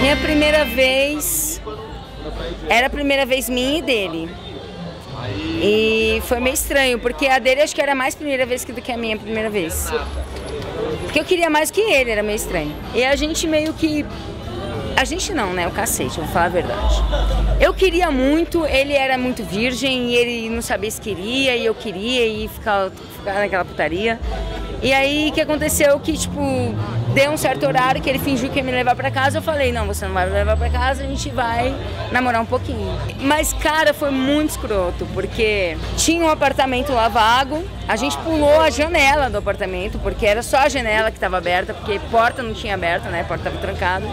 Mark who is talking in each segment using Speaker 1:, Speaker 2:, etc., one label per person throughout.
Speaker 1: minha primeira vez. Era a primeira vez minha e dele. E foi meio estranho, porque a dele acho que era mais primeira vez do que a minha primeira vez. Porque eu queria mais que ele, era meio estranho. E a gente meio que. A gente não, né? O cacete, vou falar a verdade. Eu queria muito, ele era muito virgem e ele não sabia se queria, e eu queria, e ficava, ficava naquela putaria. E aí o que aconteceu que, tipo, deu um certo horário que ele fingiu que ia me levar para casa, eu falei, não, você não vai me levar para casa, a gente vai namorar um pouquinho. Mas, cara, foi muito escroto, porque tinha um apartamento lá vago, a gente pulou a janela do apartamento, porque era só a janela que estava aberta, porque porta não tinha aberta, né, a porta estava trancada.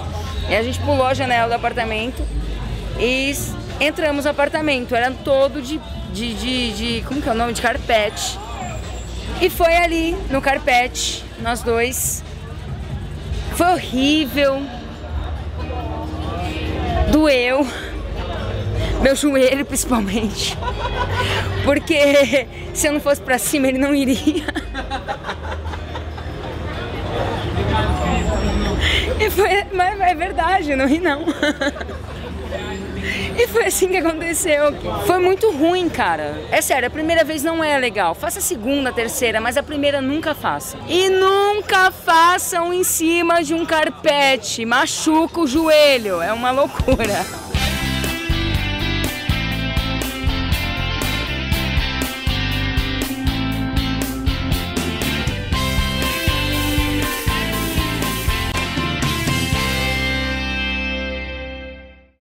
Speaker 1: E a gente pulou a janela do apartamento e entramos no apartamento, era todo de, de, de, de como que é o nome? De carpete. E foi ali, no carpete, nós dois. Foi horrível. Doeu. Meu joelho, principalmente. Porque se eu não fosse pra cima, ele não iria. E foi, mas é verdade, não ri não. E foi assim que aconteceu. Foi muito ruim, cara. É sério, a primeira vez não é legal. Faça a segunda, a terceira, mas a primeira nunca faça. E nunca façam em cima de um carpete. Machuca o joelho. É uma loucura.